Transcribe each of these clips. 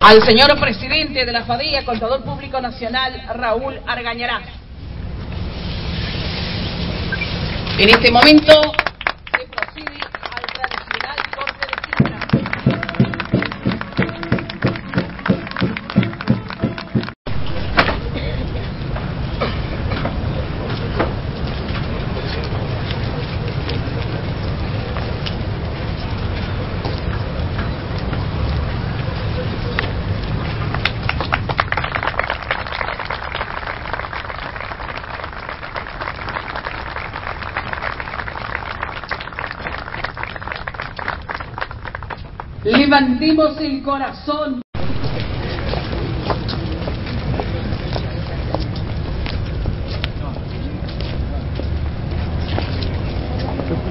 al señor presidente de la FADIA, Contador Público Nacional, Raúl Argañarás. En este momento Levantemos el corazón.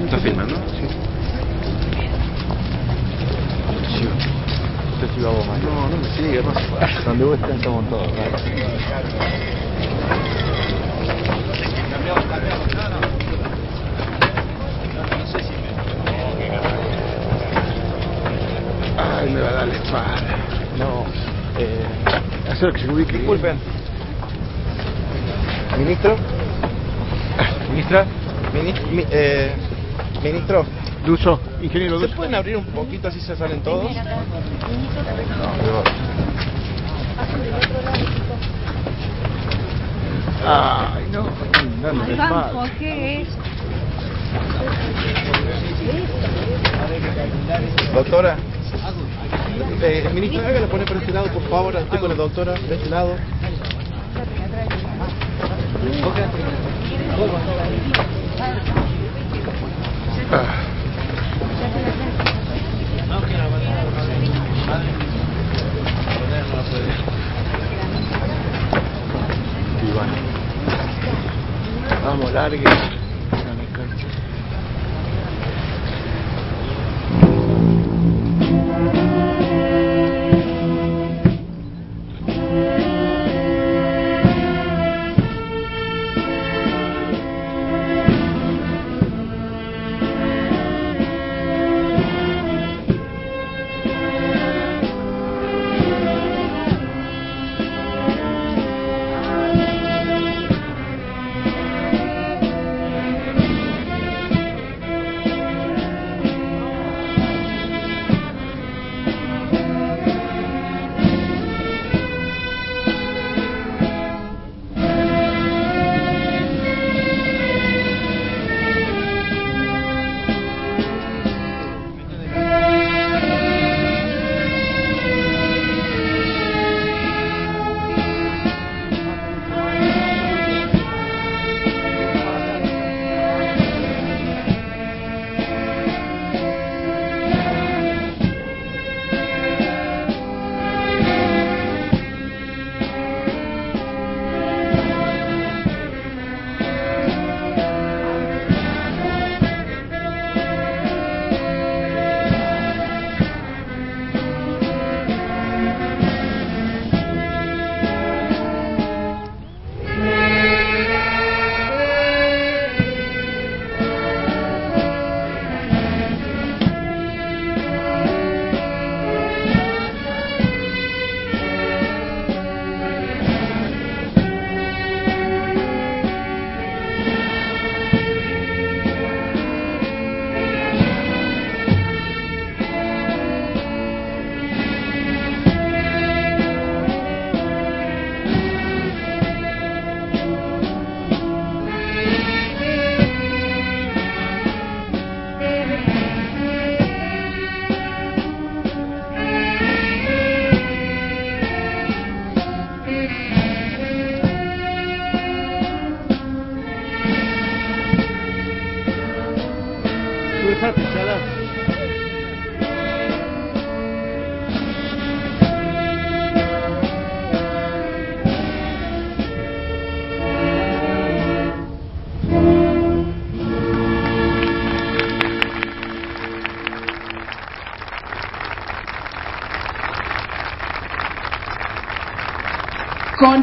¿Estás filmando? Sí. Te sigo a vos, Mario. No, no me sigue, no se Donde vos estés estamos todos. Ay, me va a dar la espalda. No, eh, hacer que se ubique. Disculpen. Ministro. Ministra. Mini- mi- eh, ministro. Duso, ingeniero ¿Se Duso. pueden abrir un poquito así se salen todos? Ay, no. La espalda. ¿qué es? Doctora. Eh, ministro, hágale poner por este lado, por favor. Estoy con la doctora, de este lado. Ah. Vamos, largue. Con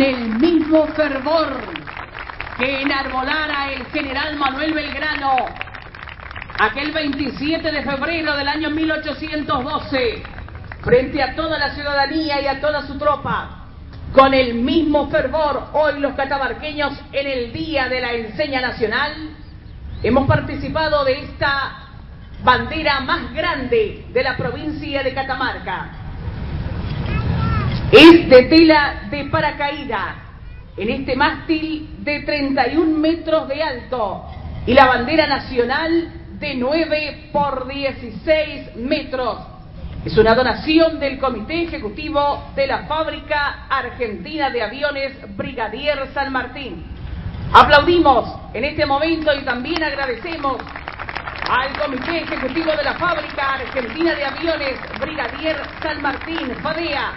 el mismo fervor que enarbolara el general Manuel Belgrano aquel 27 de febrero del año 1812 frente a toda la ciudadanía y a toda su tropa, con el mismo fervor hoy los catamarqueños en el Día de la Enseña Nacional, hemos participado de esta bandera más grande de la provincia de Catamarca. Es de tela de paracaída, en este mástil de 31 metros de alto y la bandera nacional de 9 por 16 metros. Es una donación del Comité Ejecutivo de la Fábrica Argentina de Aviones Brigadier San Martín. Aplaudimos en este momento y también agradecemos al Comité Ejecutivo de la Fábrica Argentina de Aviones Brigadier San Martín, FADEA,